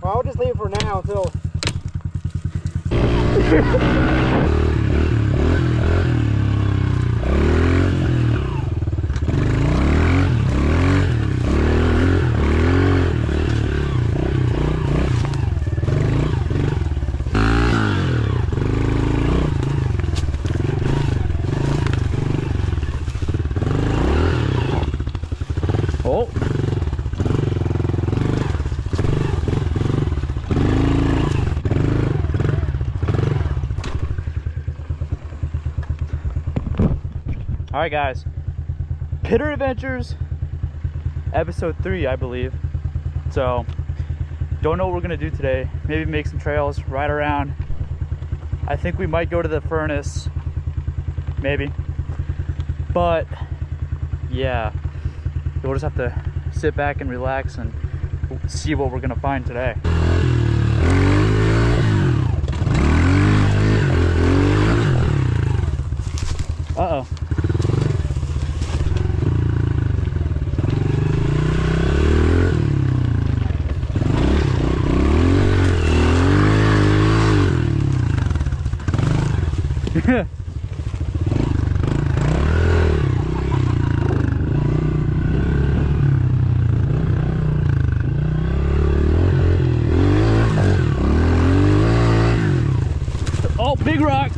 Well, I'll just leave it for now until. All right, guys. Pitter Adventures, episode three, I believe. So, don't know what we're gonna do today. Maybe make some trails, ride around. I think we might go to the furnace, maybe. But, yeah, we'll just have to sit back and relax and see what we're gonna find today. Uh oh. Big rock.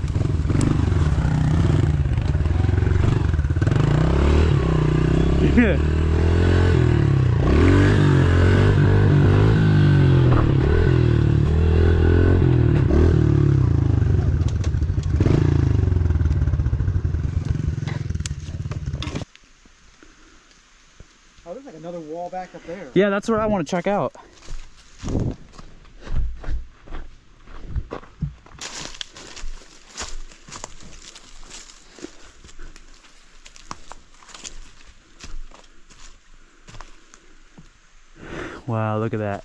Oh, there's like another wall back there. yeah, that's what I want to check out. Wow, look at that.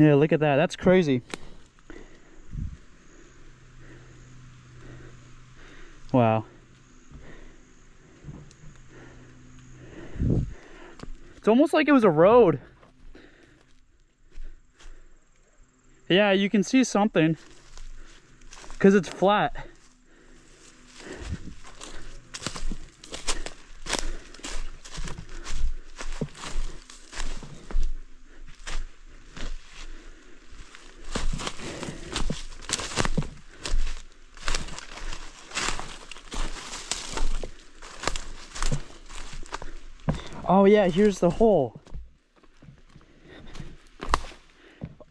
Yeah, look at that. That's crazy. Wow. It's almost like it was a road. Yeah, you can see something. Because it's flat. Oh yeah, here's the hole.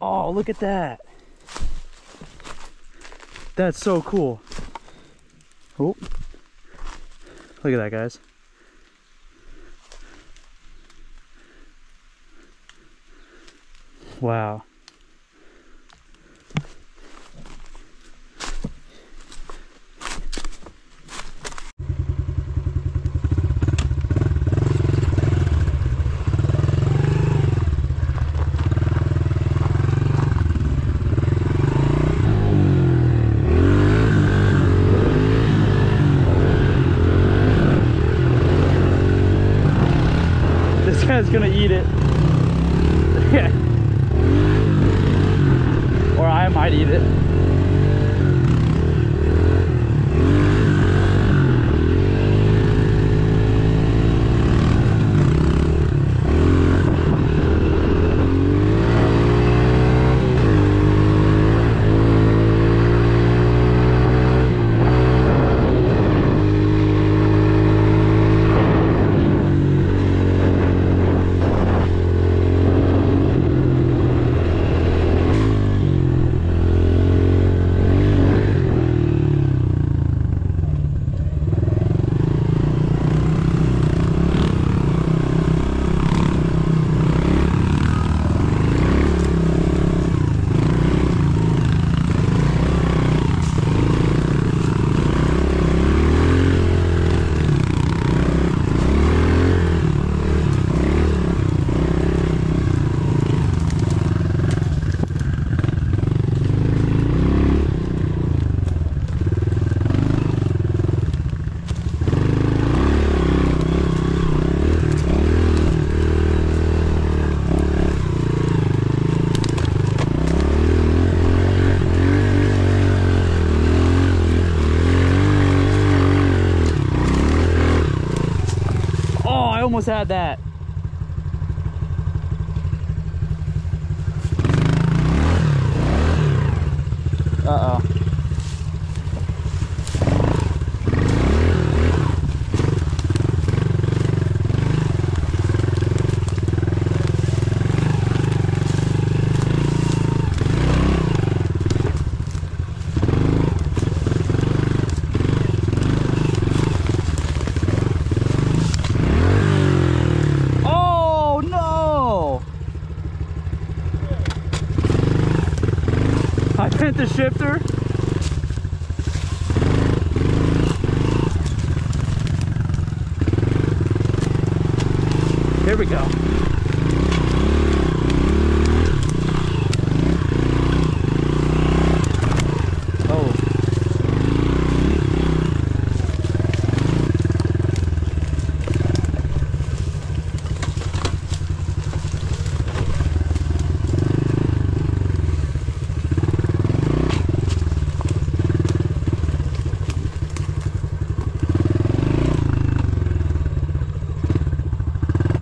Oh, look at that. That's so cool. Oh. Look at that, guys. Wow. Guy's gonna eat it. or I might eat it. Had that. Uh oh. Oh no! I bent the shifter. Here we go. Oh.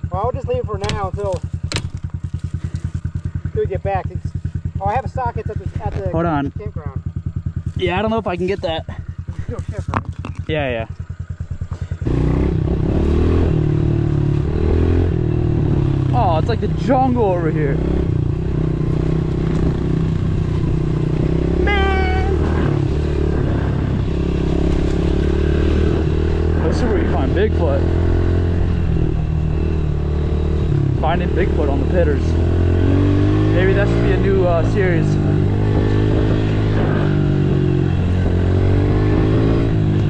Well, I'll just leave it for now until, until we get back. It's, oh, I have a socket at the, at the Hold on. campground. Yeah, I don't know if I can get that. No shit, right? Yeah, yeah. Oh, it's like the jungle over here. Man! This is where you find Bigfoot. Finding Bigfoot on the pitters. Maybe that should be a new uh, series.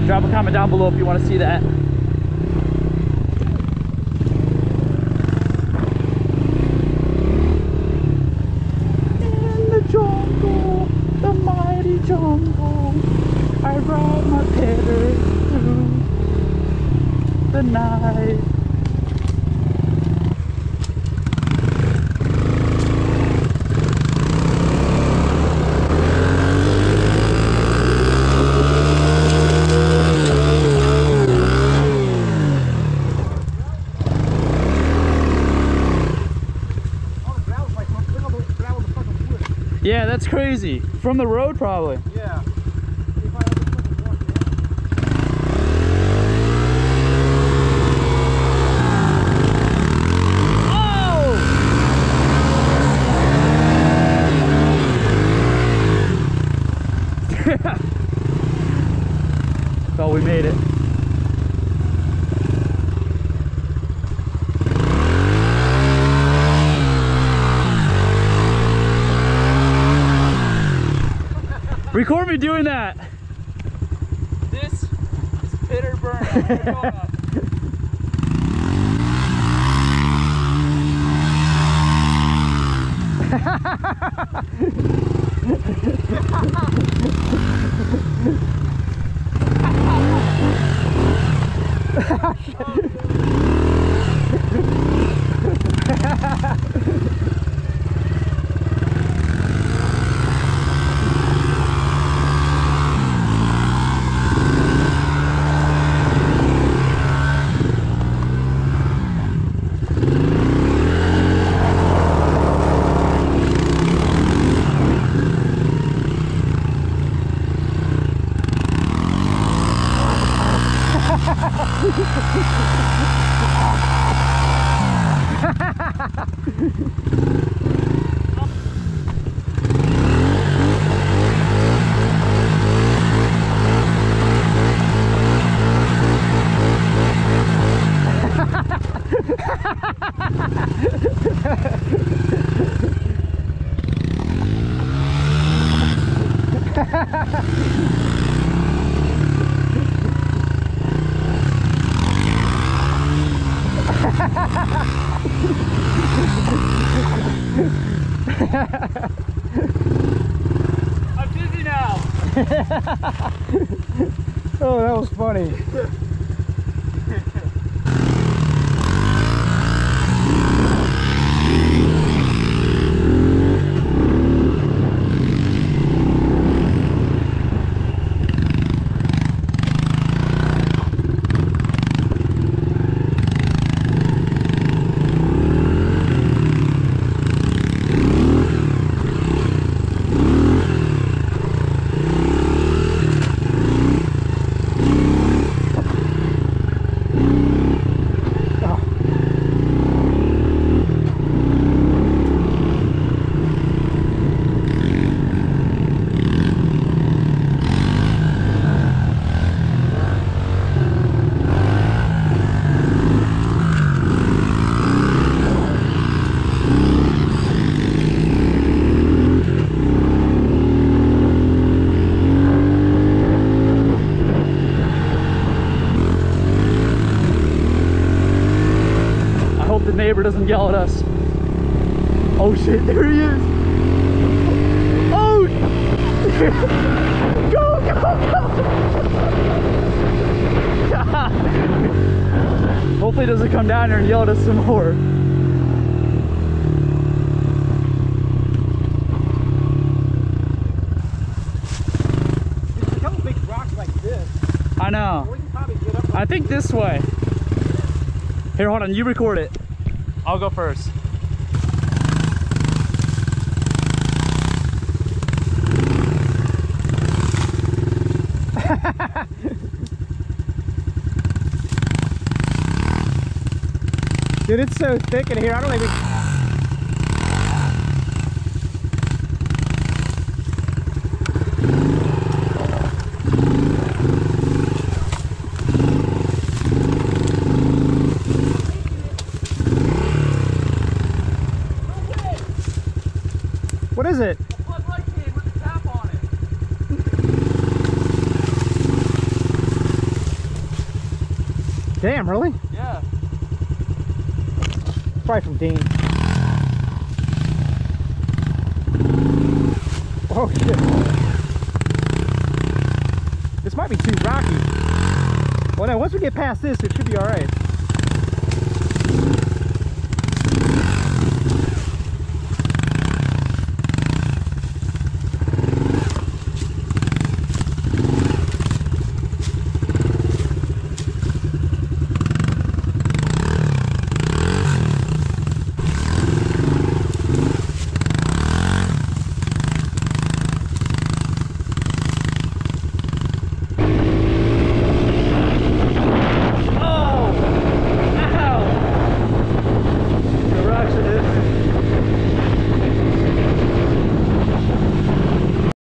Drop a comment down below if you want to see that. In the jungle, the mighty jungle, I ride my pitter through the night. Oh, the gravel's like, look at the gravel in the fucking wood. Yeah, that's crazy. From the road, probably. Yeah. If I ever fucking walk, yeah. Thought we made it. Record me doing that. This is Pitter Burn. I'm dizzy now. Oh, that doesn't yell at us. Oh shit, there he is. Oh! go, go, go! Hopefully he doesn't come down here and yell at us some more. There's a couple big rocks like this. I know. We can probably get up. I think this way. Here, hold on. You record it. I'll go first. Dude, it's so thick in here. I don't even. What is it? Damn, really? Yeah. Probably from Dean. Oh shit. This might be too rocky. Well, now once we get past this, it should be all right.